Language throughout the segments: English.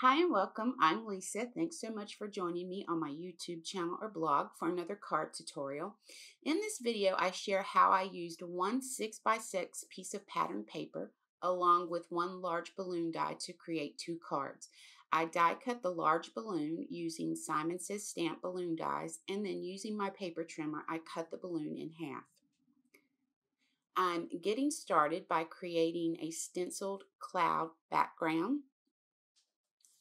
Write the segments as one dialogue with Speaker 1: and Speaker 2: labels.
Speaker 1: Hi and welcome. I'm Lisa. Thanks so much for joining me on my YouTube channel or blog for another card tutorial. In this video, I share how I used one 6x6 piece of pattern paper along with one large balloon die to create two cards. I die cut the large balloon using Simon Says Stamp balloon dies and then using my paper trimmer, I cut the balloon in half. I'm getting started by creating a stenciled cloud background.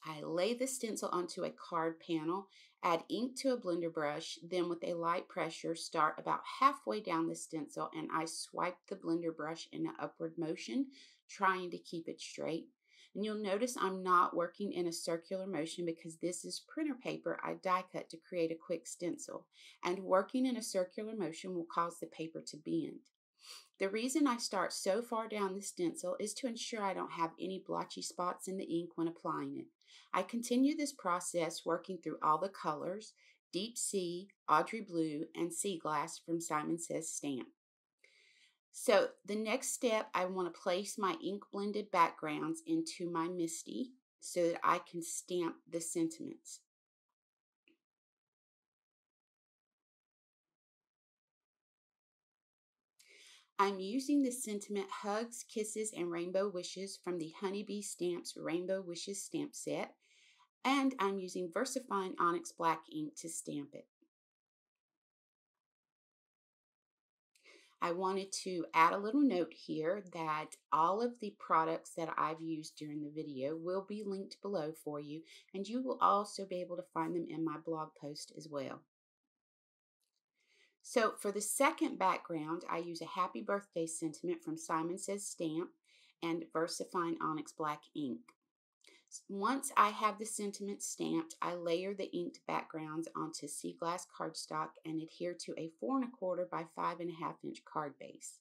Speaker 1: I lay the stencil onto a card panel, add ink to a blender brush, then with a light pressure start about halfway down the stencil and I swipe the blender brush in an upward motion, trying to keep it straight. And you'll notice I'm not working in a circular motion because this is printer paper I die cut to create a quick stencil. And working in a circular motion will cause the paper to bend. The reason I start so far down the stencil is to ensure I don't have any blotchy spots in the ink when applying it. I continue this process working through all the colors, Deep Sea, Audrey Blue, and Sea Glass from Simon Says Stamp. So the next step, I want to place my ink blended backgrounds into my MISTI so that I can stamp the sentiments. I'm using the sentiment Hugs, Kisses, and Rainbow Wishes from the Honeybee Stamps Rainbow Wishes stamp set, and I'm using VersaFine Onyx Black ink to stamp it. I wanted to add a little note here that all of the products that I've used during the video will be linked below for you, and you will also be able to find them in my blog post as well. So for the second background, I use a happy birthday sentiment from Simon Says Stamp and VersaFine Onyx Black ink. Once I have the sentiment stamped, I layer the inked backgrounds onto sea glass cardstock and adhere to a four and a quarter by five and a half inch card base.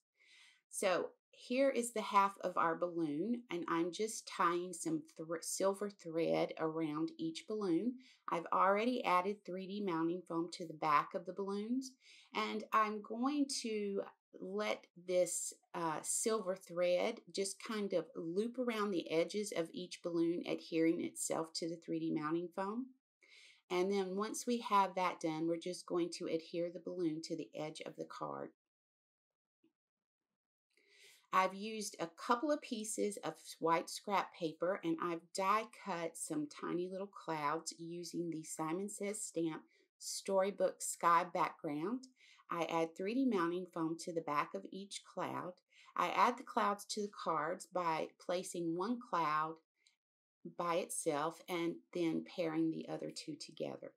Speaker 1: So here is the half of our balloon and I'm just tying some th silver thread around each balloon. I've already added 3D mounting foam to the back of the balloons and I'm going to let this uh, silver thread just kind of loop around the edges of each balloon adhering itself to the 3D mounting foam. And then once we have that done, we're just going to adhere the balloon to the edge of the card. I've used a couple of pieces of white scrap paper and I've die cut some tiny little clouds using the Simon Says Stamp Storybook Sky background. I add 3D mounting foam to the back of each cloud. I add the clouds to the cards by placing one cloud by itself and then pairing the other two together.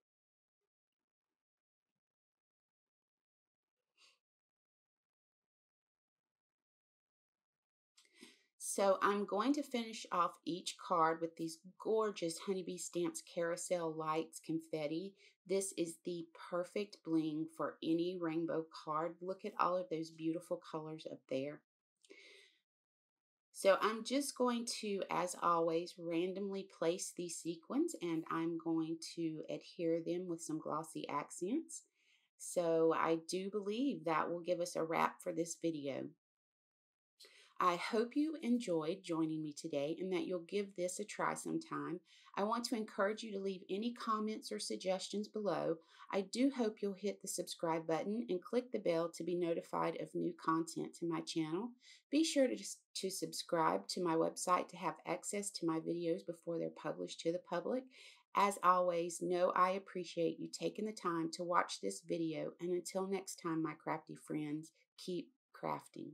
Speaker 1: So I'm going to finish off each card with these gorgeous Honeybee Stamps Carousel Lights confetti. This is the perfect bling for any rainbow card. Look at all of those beautiful colors up there. So I'm just going to, as always, randomly place these sequins and I'm going to adhere them with some glossy accents. So I do believe that will give us a wrap for this video. I hope you enjoyed joining me today and that you'll give this a try sometime. I want to encourage you to leave any comments or suggestions below. I do hope you'll hit the subscribe button and click the bell to be notified of new content to my channel. Be sure to, to subscribe to my website to have access to my videos before they're published to the public. As always, know I appreciate you taking the time to watch this video, and until next time, my crafty friends, keep crafting.